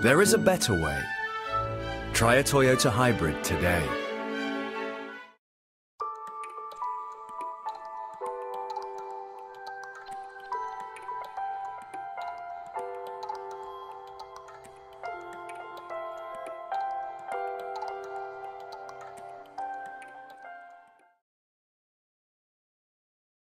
There is a better way. Try a Toyota hybrid today.